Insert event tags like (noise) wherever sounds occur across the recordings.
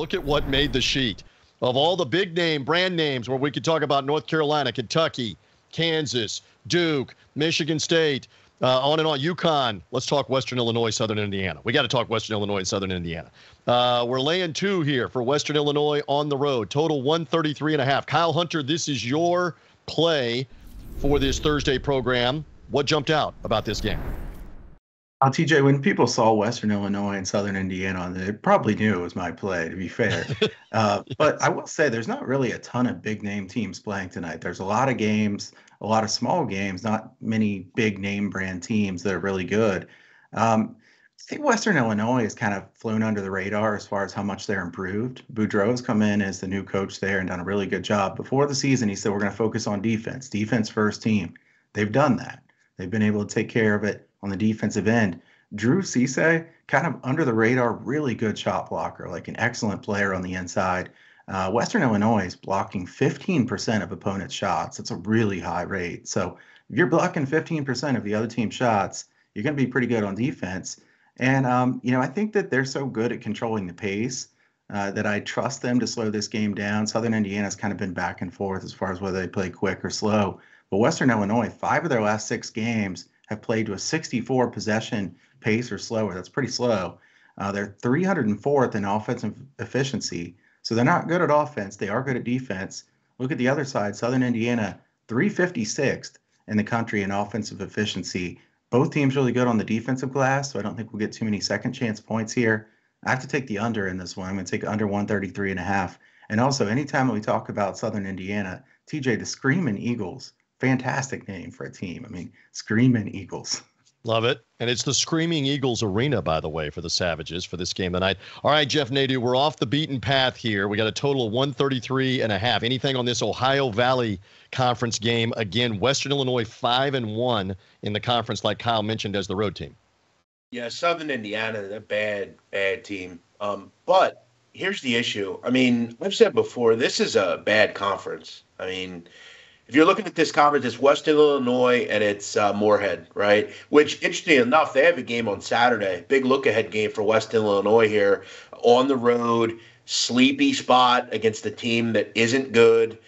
Look at what made the sheet. Of all the big name brand names where we could talk about North Carolina, Kentucky, Kansas, Duke, Michigan State, uh, on and on. UConn. Let's talk Western Illinois, Southern Indiana. We got to talk Western Illinois and Southern Indiana. Uh, we're laying two here for Western Illinois on the road. Total 133 and a half. Kyle Hunter, this is your play for this Thursday program. What jumped out about this game? Uh, TJ, when people saw Western Illinois and Southern Indiana, they probably knew it was my play, to be fair. (laughs) uh, but I will say there's not really a ton of big name teams playing tonight. There's a lot of games, a lot of small games, not many big name brand teams that are really good. Um, I think Western Illinois has kind of flown under the radar as far as how much they're improved. Boudreau has come in as the new coach there and done a really good job. Before the season, he said, We're going to focus on defense, defense first team. They've done that. They've been able to take care of it on the defensive end. Drew Cisse, kind of under the radar, really good shot blocker, like an excellent player on the inside. Uh, Western Illinois is blocking 15% of opponents' shots. That's a really high rate. So if you're blocking 15% of the other team's shots, you're going to be pretty good on defense. And, um, you know, I think that they're so good at controlling the pace uh, that I trust them to slow this game down. Southern Indiana's kind of been back and forth as far as whether they play quick or slow. But Western Illinois, five of their last six games have played to a 64 possession pace or slower. That's pretty slow. Uh, they're 304th in offensive efficiency. So they're not good at offense. They are good at defense. Look at the other side. Southern Indiana, 356th in the country in offensive efficiency. Both teams really good on the defensive glass, so I don't think we'll get too many second chance points here. I have to take the under in this one. I'm going to take under 133 and a half. And also, anytime we talk about Southern Indiana, TJ, the Screaming Eagles, fantastic name for a team. I mean, Screaming Eagles. Love it. And it's the Screaming Eagles Arena, by the way, for the Savages for this game tonight. All right, Jeff Nadu, we're off the beaten path here. We got a total of 133 and a half. Anything on this Ohio Valley Conference game? Again, Western Illinois 5 and 1 in the conference, like Kyle mentioned, as the road team. Yeah, Southern Indiana, a bad, bad team. Um, but here's the issue. I mean, I've said before, this is a bad conference. I mean, if you're looking at this conference, it's Western Illinois and it's uh, Morehead, right? Which, interesting enough, they have a game on Saturday. Big look ahead game for Western Illinois here on the road, sleepy spot against a team that isn't good.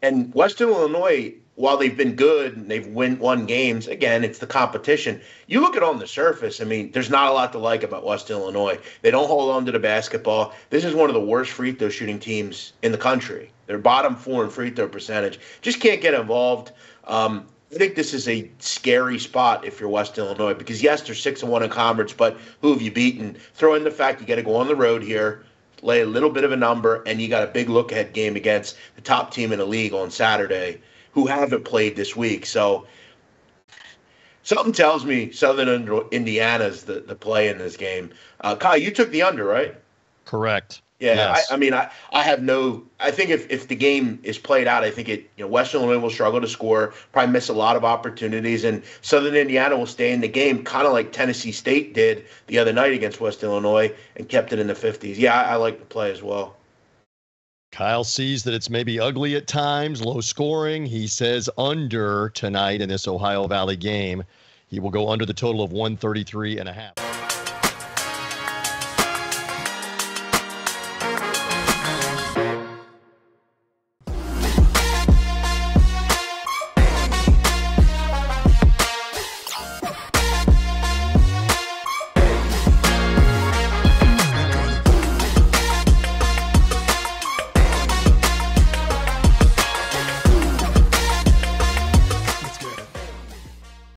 And Western Illinois while they've been good and they've win won games, again, it's the competition. You look at on the surface, I mean, there's not a lot to like about West Illinois. They don't hold on to the basketball. This is one of the worst free throw shooting teams in the country. They're bottom four in free throw percentage. Just can't get involved. Um, I think this is a scary spot if you're West Illinois because yes, they're six and one in conference, but who have you beaten? Throw in the fact you got to go on the road here, lay a little bit of a number, and you got a big look ahead game against the top team in the league on Saturday who haven't played this week. So something tells me Southern Indiana's the, the play in this game. Uh, Kyle, you took the under, right? Correct. Yeah, yes. I, I, mean, I, I have no. I think if, if the game is played out, I think it. You know, Western Illinois will struggle to score, probably miss a lot of opportunities, and Southern Indiana will stay in the game, kind of like Tennessee State did the other night against West Illinois and kept it in the 50s. Yeah, I, I like the play as well. Kyle sees that it's maybe ugly at times, low scoring. He says under tonight in this Ohio Valley game. He will go under the total of 133 and a half.